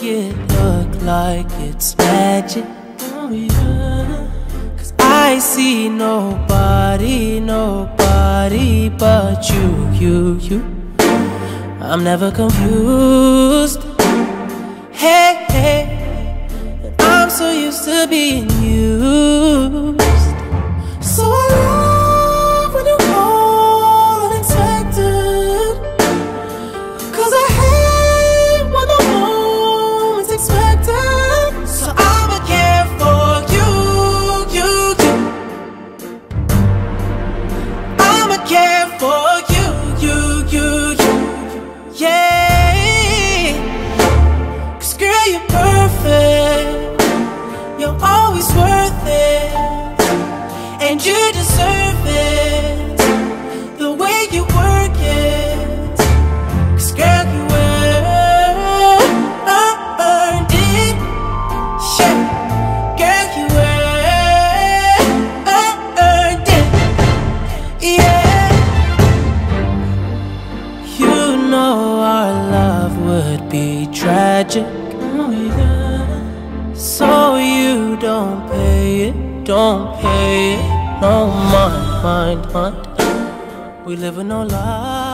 make it look like it's magic. Oh yeah. Cause I see nobody, nobody but you, you, you. I'm never confused. Hey, hey. I'm so used to being used. Tragic. Oh, yeah. So you don't pay it, don't pay it. No mind, mind, mind. We live in no lie.